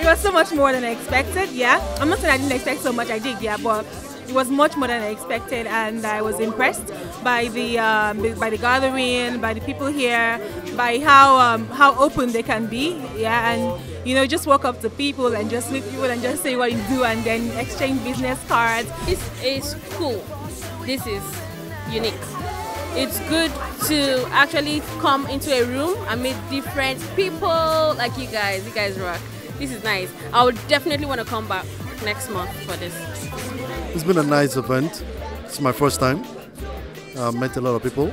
It was so much more than I expected, yeah. I'm not saying I didn't expect so much, I did, yeah, but it was much more than I expected, and I was impressed by the um, by the gathering, by the people here, by how um, how open they can be, yeah, and you know just walk up to people and just meet people and just say what you do, and then exchange business cards. It's is cool. This is unique. It's good to actually come into a room and meet different people like you guys. You guys rock. This is nice. I would definitely want to come back next month for this. It's been a nice event. It's my first time. I met a lot of people,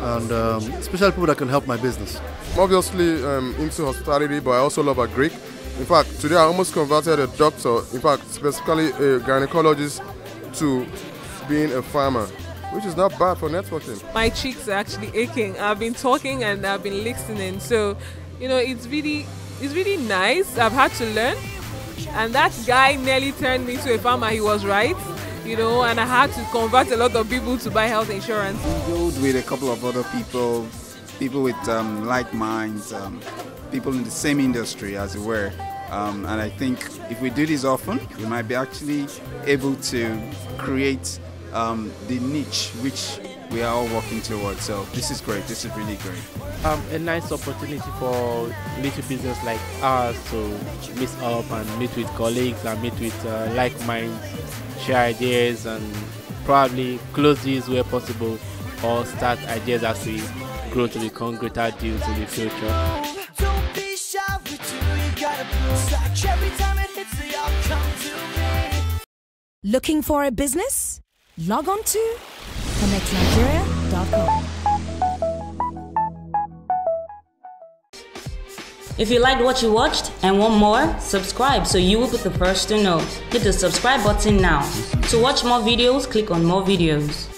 and um, especially people that can help my business. I'm obviously um, into hospitality, but I also love agric. In fact, today I almost converted a doctor, in fact, specifically a gynecologist, to being a farmer, which is not bad for networking. my cheeks are actually aching. I've been talking and I've been listening. So, you know, it's really it's really nice. I've had to learn. And that guy nearly turned me to a farmer. He was right. You know, and I had to convert a lot of people to buy health insurance. mingled with a couple of other people, people with um, like minds, um, people in the same industry, as it were. Um, and I think if we do this often, we might be actually able to create um, the niche which we are all working towards. So this is great. This is really great. um, a nice opportunity for little business like ours to meet up and meet with colleagues and meet with uh, like minds, share ideas, and probably close deals where possible or start ideas as we grow to become greater deals in the future. Don't be shy with you, you gotta such every time it hits the all come to me. Looking for a business? Log on to connectnigeria.com. If you liked what you watched and want more, subscribe so you will be the first to know. Hit the subscribe button now. To watch more videos, click on more videos.